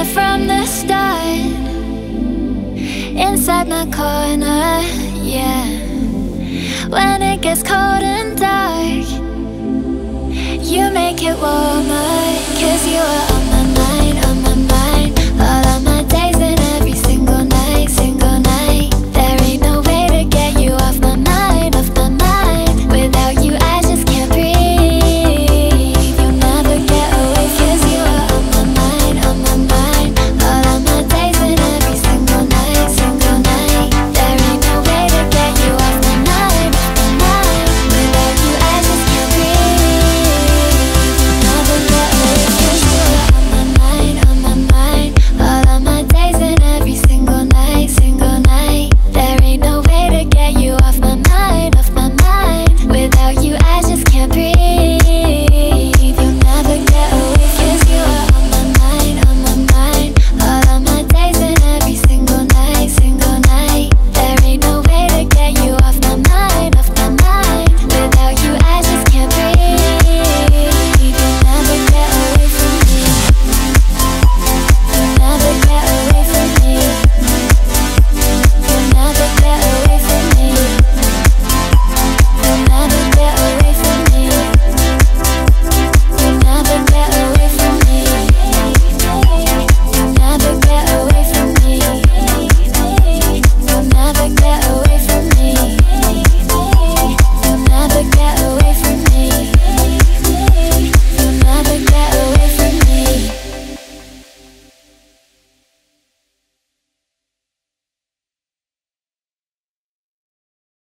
it from the start. Inside my corner, yeah. When it gets cold and dark You make it warmer.